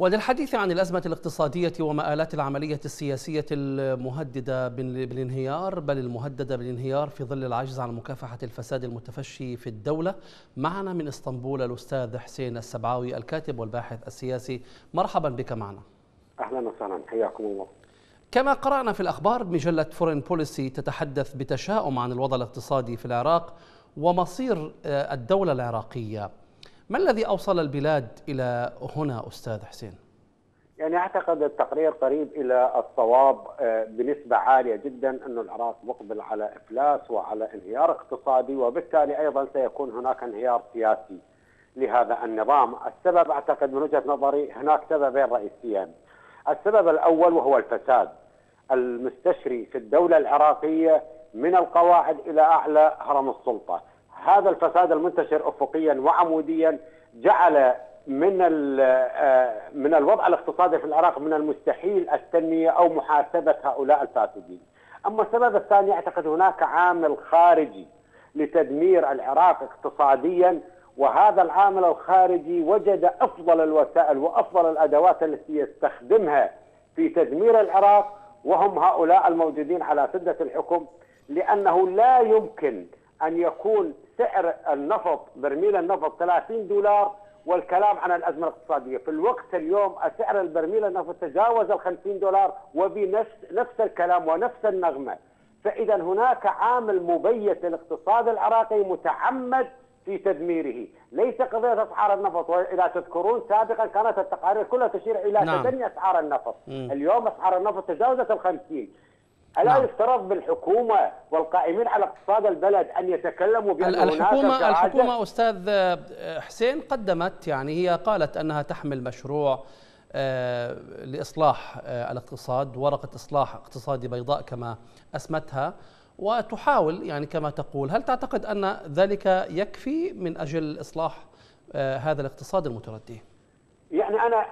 وللحديث عن الأزمة الاقتصادية ومآلات العملية السياسية المهددة بالانهيار بل المهددة بالانهيار في ظل العجز عن مكافحة الفساد المتفشي في الدولة معنا من إسطنبول الأستاذ حسين السبعاوي الكاتب والباحث السياسي. مرحبا بك معنا. أهلا وسهلا. حياكم الله. كما قرأنا في الأخبار مجلة فورين بوليسي تتحدث بتشاؤم عن الوضع الاقتصادي في العراق ومصير الدولة العراقية. ما الذي أوصل البلاد إلى هنا أستاذ حسين؟ يعني أعتقد التقرير قريب إلى الصواب بنسبة عالية جدا أن العراق مقبل على إفلاس وعلى انهيار اقتصادي وبالتالي أيضا سيكون هناك انهيار سياسي لهذا النظام. السبب أعتقد من وجهة نظري هناك سببين رئيسيين. السبب الأول وهو الفساد المستشري في الدولة العراقية من القواعد إلى أعلى هرم السلطة. هذا الفساد المنتشر افقيا وعموديا جعل من من الوضع الاقتصادي في العراق من المستحيل التنمية أو محاسبة هؤلاء الفاسدين. أما السبب الثاني أعتقد هناك عامل خارجي لتدمير العراق اقتصاديا وهذا العامل الخارجي وجد أفضل الوسائل وأفضل الأدوات التي يستخدمها في تدمير العراق وهم هؤلاء الموجودين على سدة الحكم لأنه لا يمكن أن يكون سعر النفط برميل النفط 30 دولار والكلام عن الأزمة الاقتصادية، في الوقت اليوم سعر البرميل النفط تجاوز ال 50 دولار وبنفس نفس الكلام ونفس النغمة، فإذا هناك عامل مبيت للاقتصاد العراقي متعمد في تدميره، ليس قضية أسعار النفط وإذا تذكرون سابقا كانت التقارير كلها تشير إلى نعم. تدني أسعار النفط، م. اليوم أسعار النفط تجاوزت ال 50 ألا نعم. يفترض بالحكومة والقائمين على اقتصاد البلد أن يتكلموا بأن الحكومة الحكومة أستاذ حسين قدمت يعني هي قالت أنها تحمل مشروع لإصلاح الاقتصاد ورقة إصلاح اقتصادي بيضاء كما أسمتها وتحاول يعني كما تقول هل تعتقد أن ذلك يكفي من أجل إصلاح هذا الاقتصاد المتردي؟ يعني أنا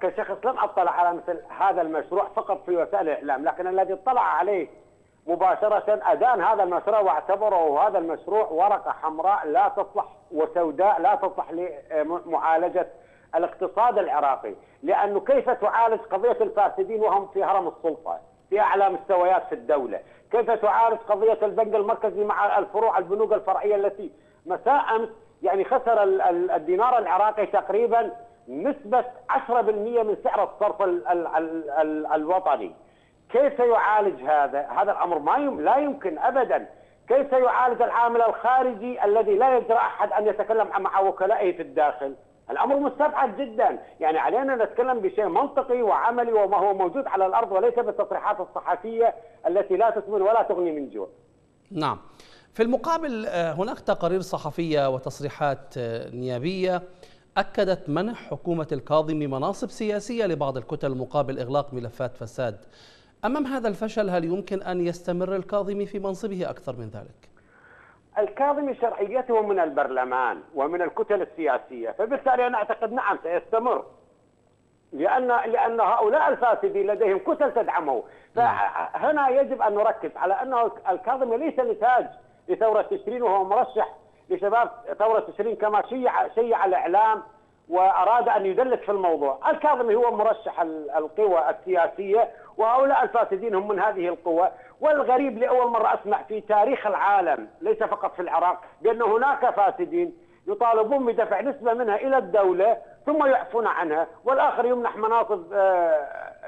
كشخص لم أطلع على مثل هذا المشروع فقط في وسائل الإعلام، لكن الذي اطلع عليه مباشرة أدان هذا المشروع واعتبره هذا المشروع ورقة حمراء لا تصلح وسوداء لا تصلح لمعالجة الاقتصاد العراقي، لأنه كيف تعالج قضية الفاسدين وهم في هرم السلطة، في أعلى مستويات في الدولة، كيف تعالج قضية البنك المركزي مع الفروع البنوك الفرعية التي مساء أمس يعني خسر الدينار العراقي تقريبا نسبة 10% من سعر الصرف ال ال ال ال الوطني. كيف يعالج هذا؟ هذا الأمر ما يم لا يمكن أبدا. كيف يعالج العامل الخارجي الذي لا يجرأ أحد أن يتكلم مع وكلائه في الداخل؟ الأمر مستبعد جدا. يعني علينا نتكلم بشيء منطقي وعملي وما هو موجود على الأرض وليس بالتصريحات الصحفية التي لا تثمر ولا تغني من جوع. نعم. في المقابل هناك تقارير صحفية وتصريحات نيابية. أكدت منح حكومة الكاظمي مناصب سياسية لبعض الكتل مقابل إغلاق ملفات فساد. أمام هذا الفشل هل يمكن أن يستمر الكاظمي في منصبه أكثر من ذلك؟ الكاظمي شرعيته من البرلمان ومن الكتل السياسية فبالتالي أنا أعتقد نعم سيستمر. لأن لأن هؤلاء الفاسدين لديهم كتل تدعمه. فهنا يجب أن نركز على أنه الكاظمي ليس نتاج لثورة تشرين وهو مرشح لشباب ثورة تشرين كما شيع شيع الإعلام وأراد أن يدلك في الموضوع. الكاظمي هو مرشح القوى السياسية وهؤلاء الفاسدين هم من هذه القوى. والغريب لأول مرة أسمع في تاريخ العالم ليس فقط في العراق بأن هناك فاسدين يطالبون بدفع نسبة منها إلى الدولة ثم يعفون عنها. والآخر يمنح مناصب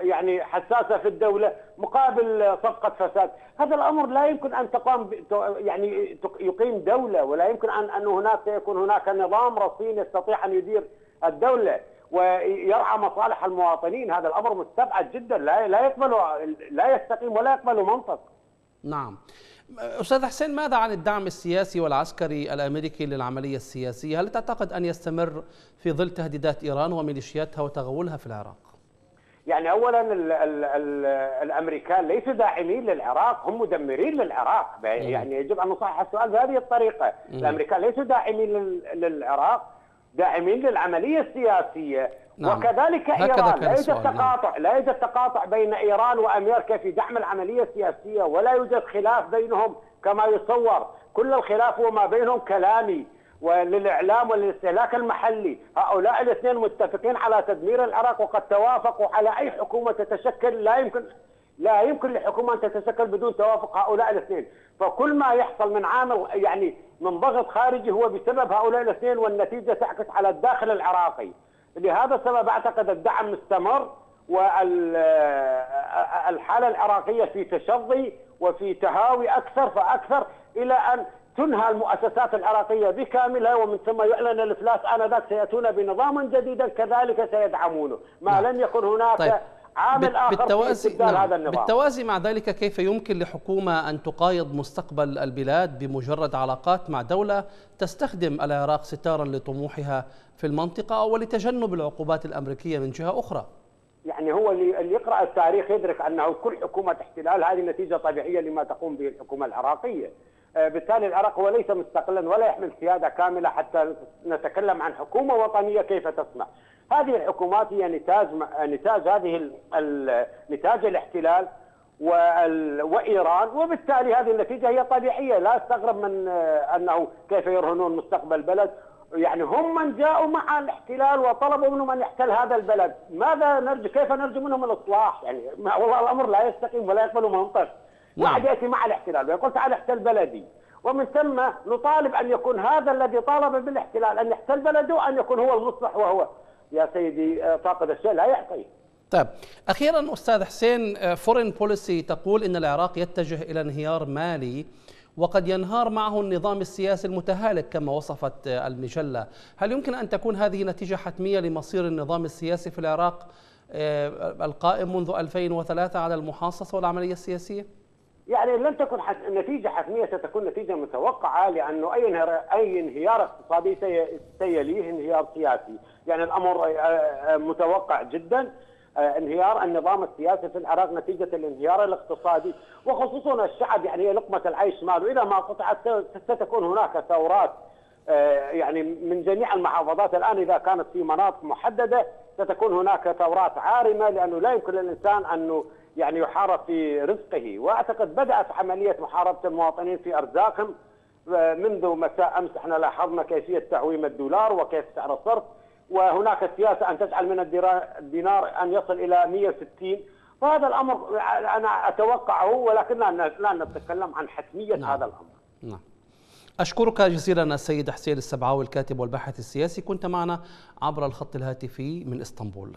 يعني حساسة في الدولة مقابل صفقة فساد. هذا الأمر لا يمكن أن تقام يعني يقيم دولة ولا يمكن أن أن هناك يكون هناك نظام رصين يستطيع أن يدير الدولة. ويرعى مصالح المواطنين. هذا الأمر مستبعد جدا. لا لا يقبل لا يستقيم ولا يقبل منطق. نعم. أستاذ حسين ماذا عن الدعم السياسي والعسكري الأمريكي للعملية السياسية؟ هل تعتقد أن يستمر في ظل تهديدات إيران وميليشياتها وتغولها في العراق؟ يعني اولا ال ال ال الأمريكان ليسوا داعمين للعراق هم مدمرين للعراق. يعني يجب أن نصحح السؤال بهذه الطريقة. الأمريكان ليسوا داعمين للعراق داعمين للعملية السياسية. نعم. وكذلك إيران. لا يوجد تقاطع نعم. لا يوجد تقاطع بين إيران وأمريكا في دعم العملية السياسية ولا يوجد خلاف بينهم كما يصور كل الخلاف هو ما بينهم كلامي. وللإعلام وللاستهلاك المحلي، هؤلاء الاثنين متفقين على تدمير العراق وقد توافقوا على أي حكومة تتشكل. لا يمكن لا يمكن لحكومة أن تتشكل بدون توافق هؤلاء الاثنين، فكل ما يحصل من عامل يعني من ضغط خارجي هو بسبب هؤلاء الاثنين والنتيجة تعكس على الداخل العراقي. لهذا السبب أعتقد الدعم مستمر والحاله العراقية في تشظي وفي تهاوي أكثر فأكثر إلى أن تنهى المؤسسات العراقية بكاملها ومن ثم يعلن الإفلاس آنذاك سيأتون بنظام جديد كذلك سيدعمونه، ما نعم. لم يكن هناك طيب. عامل آخر بالتوازي في نعم. هذا النظام بالتوازي مع ذلك كيف يمكن لحكومة أن تقايض مستقبل البلاد بمجرد علاقات مع دولة تستخدم العراق ستارا لطموحها في المنطقة ولتجنب العقوبات الأمريكية من جهة أخرى؟ يعني هو اللي يقرأ التاريخ يدرك أنه كل حكومة احتلال هذه نتيجة طبيعية لما تقوم به الحكومة العراقية. آه، بالتالي العراق هو ليس مستقلا ولا يحمل سيادة كاملة حتى نتكلم عن حكومة وطنية كيف تصنع. هذه الحكومات هي نتاج نتاج هذه نتاج الاحتلال وإيران وبالتالي هذه النتيجة هي طبيعية لا أستغرب من آه، أنه كيف يرهنون مستقبل بلد يعني هم من جاءوا مع الاحتلال وطلبوا منهم أن يحتل هذا البلد، ماذا نرجو كيف نرجو منهم الإصلاح؟ يعني والله الأمر لا يستقيم ولا يقبل منطق. نعم. يأتي مع الاحتلال ويقول تعال احتل بلدي، ومن ثم نطالب أن يكون هذا الذي طالب بالاحتلال أن يحتل بلده ان يكون هو المصلح وهو يا سيدي آه، فاقد الشيء لا يعطي. طيب أخيرا أستاذ حسين فورين بوليسي تقول إن العراق يتجه إلى انهيار مالي وقد ينهار معه النظام السياسي المتهالك كما وصفت المجلة هل يمكن أن تكون هذه نتيجة حتمية لمصير النظام السياسي في العراق آه، القائم منذ 2003 على المحاصصة والعملية السياسية؟ يعني لن تكن حت... نتيجة حتمية ستكون نتيجة متوقعة لأنه أي انهيار, أي انهيار اقتصادي سي... سيليه انهيار سياسي. يعني الأمر آه، آه، متوقع جدا آه، انهيار النظام السياسي في العراق نتيجة الانهيار الاقتصادي. وخصوصا الشعب يعني هي لقمة العيش ماله. إذا ما قطعت ستكون هناك ثورات يعني من جميع المحافظات. الآن إذا كانت في مناطق محددة ستكون هناك ثورات عارمة لأنه لا يمكن للإنسان أنه يعني يحارب في رزقه وأعتقد بدأت عملية محاربة المواطنين في أرزاقهم منذ مساء أمس إحنا لاحظنا كيفية تعويم الدولار وكيف سعر الصرف وهناك سياسه أن تجعل من الدينار أن يصل إلى 160 فهذا الأمر أنا أتوقعه ولكن لا نتكلم عن حتمية نعم. هذا الأمر. نعم. أشكرك جزيلا السيد حسين السبعاوي الكاتب والباحث السياسي كنت معنا عبر الخط الهاتفي من إسطنبول